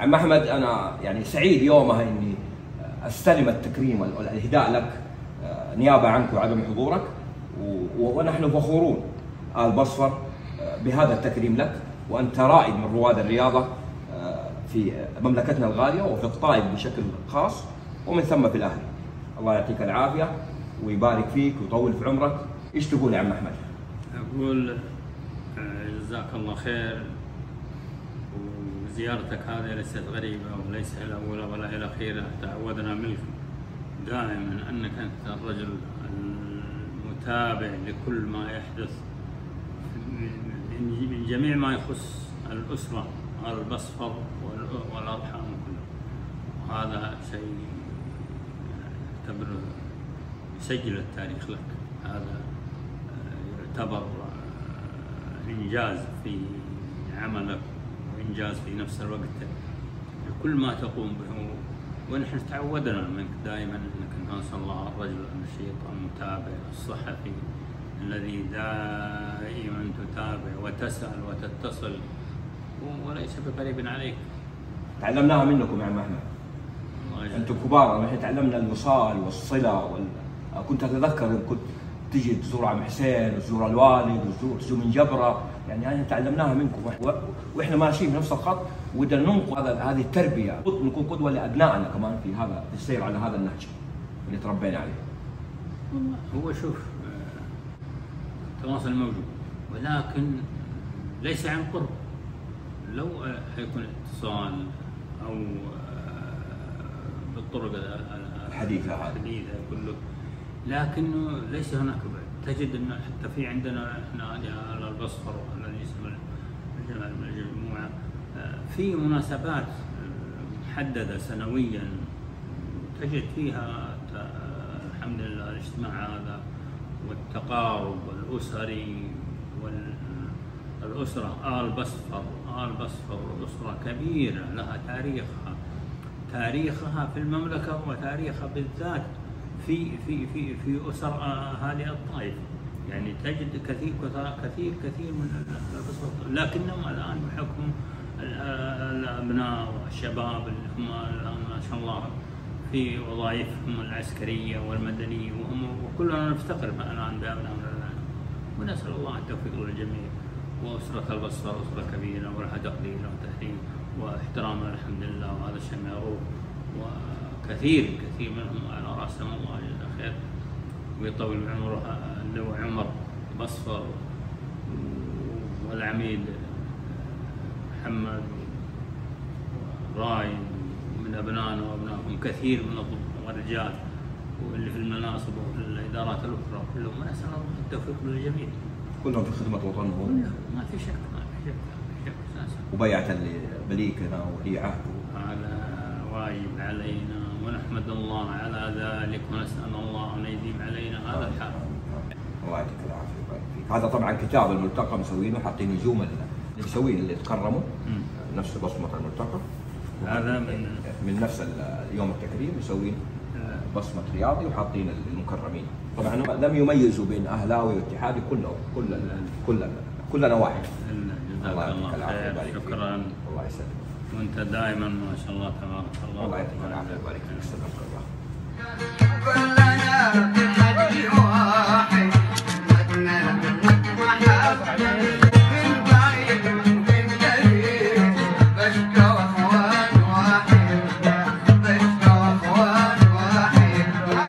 عم أحمد أنا يعني سعيد يومها إني أستلم التكريم والإهداء لك آه، نيابة عنك وعدم حضورك ونحن فخورون آل بصفر آه، بهذا التكريم لك وأنت رائد من رواد الرياضة آه، في مملكتنا الغالية وفي الطائف بشكل خاص ومن ثم في الأهلي. الله يعطيك العافية ويبارك فيك ويطول في عمرك. إيش تقول يا عم أحمد؟ أقول آه، جزاك الله خير وزيارتك هذه ليست غريبة وليس إلى أولى ولا إلى أخيرة تعودنا منك دائما أنك أنت الرجل المتابع لكل ما يحدث. من جميع ما يخص الأسرة البصفر والأ- والأرحام كله وهذا شيء أعتبره يسجل التاريخ لك. هذا يعتبر إنجاز في عملك. وإنجاز في نفس الوقت. كل ما تقوم به ونحن تعودنا منك دائما أنك شاء الله الرجل النشيط المتابع الصحفي الذي دائما تتابع وتسأل وتتصل وليس بغريب عليك. تعلمناها منكم يا عم أحمد. أنتم كبار نحن تعلمنا الوصال والصلة وال... كنت أتذكر كنت تجي تزور عم حسين وتزور الوالد وتزور تزور من جبرة. يعني هذه تعلمناها منكم. وإحنا ماشيين في نفس الخط. ودنا ننقل هذا هذه التربية نكون قدوة لأبنائنا كمان في هذا السير على هذا النهج اللي تربينا عليه. هو شوف التواصل موجود ولكن ليس عن قرب. لو حيكون اتصال أو آه، بالطرق ال- ال- الحديثة هذه. الحديثة كله لكنه ليس هناك بعد. تجد إن حتى في عندنا إحنا على البصفر الجماعة المجموعة آه، في مناسبات آه، محددة سنويا. تجد فيها ت- الحمد لله الاجتماع هذا والتقارب الأسري والأسرة آل بصفر آل بصفر أسرة كبيرة لها تاريخها. تاريخها في المملكة وتاريخها بالذات في في في في آه، هذه الطائف. يعني تجد كثير كثير كثير من الأسر لكنهم الآن بحكم ال- الأبناء والشباب اللي هم الآن ما شاء الله في وظائفهم العسكرية والمدنية وهم وكلنا نفتخر الآن بأبنائنا ونسأل الله التوفيق للجميع. وأسرة البصرة أسرة كبيرة ولها تقدير وتحريم وإحترام الحمد لله. وهذا الشيء معروف. وكثير كثير منهم على رأسهم الله جزاه خير ويطول عمره اللواء عمر بصفر والعميد محمد رايد من أبنائنا وأبنائهم كثير من والرجال واللي في المناصب وفي الإدارات الأخرى كلهم. نسال الله التوفيق للجميع. كلهم في خدمة وطنهم. كلهم. ما في شك ما في شك ما في شك. أساسا وبيعه واجب علينا ونحمد الله على ذلك ونسأل الله أن يديم علينا هذا الحال الله يعطيك فيك. هذا طبعا كتاب الملتقى مسوينه حاطين نجوم اللي مسوين اللي تكرموا. نفس بصمة الملتقى. هذا من من نفس يوم التكريم مسوين بصمة رياضي وحاطين المكرمين. طبعا لم يميزوا بين أهلاوي واتحادي كله كل كل كلنا واحد. الله الله يعطيك فيك. شكرا. الله يسلمك. وأنت دائما ما شاء الله تبارك الله. الله يعطيك العافية ويبارك فيك.